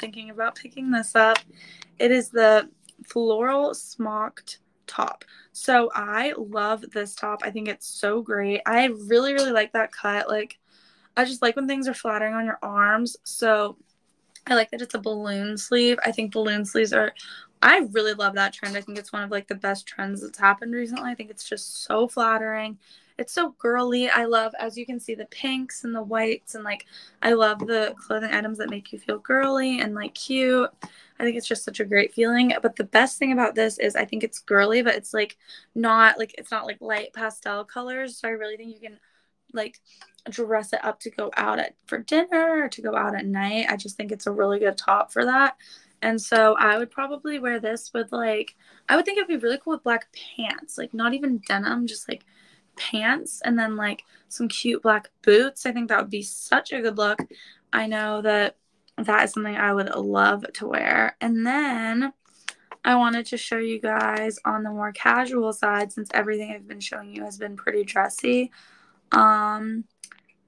thinking about picking this up. It is the floral smocked top. So I love this top. I think it's so great. I really, really like that cut. Like, I just like when things are flattering on your arms. So I like that it's a balloon sleeve. I think balloon sleeves are I really love that trend. I think it's one of like the best trends that's happened recently. I think it's just so flattering. It's so girly. I love as you can see the pinks and the whites and like I love the clothing items that make you feel girly and like cute. I think it's just such a great feeling. But the best thing about this is I think it's girly, but it's like not like it's not like light pastel colors. So I really think you can like dress it up to go out at for dinner or to go out at night. I just think it's a really good top for that. And so I would probably wear this with like I would think it'd be really cool with black pants, like not even denim, just like pants and then like some cute black boots. I think that would be such a good look. I know that that is something I would love to wear. And then I wanted to show you guys on the more casual side since everything I've been showing you has been pretty dressy. Um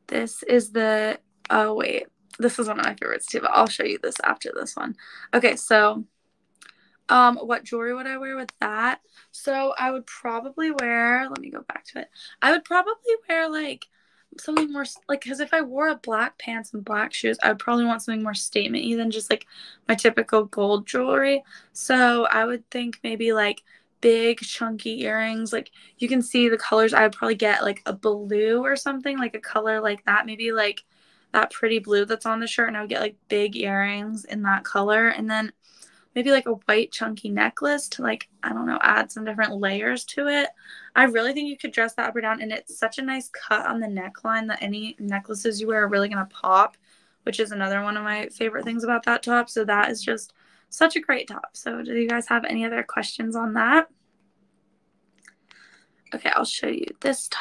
this is the oh wait, this is one of my favorites too, but I'll show you this after this one. Okay, so um what jewelry would I wear with that? So I would probably wear, let me go back to it. I would probably wear like something more like because if I wore a black pants and black shoes, I would probably want something more statementy than just like my typical gold jewelry. So I would think maybe like big chunky earrings. Like you can see the colors. I would probably get like a blue or something, like a color like that. Maybe like that pretty blue that's on the shirt, and I would get like big earrings in that color, and then maybe like a white chunky necklace to like I don't know add some different layers to it. I really think you could dress that up or down, and it's such a nice cut on the neckline that any necklaces you wear are really gonna pop, which is another one of my favorite things about that top. So that is just such a great top. So do you guys have any other questions on that? Okay, I'll show you this top.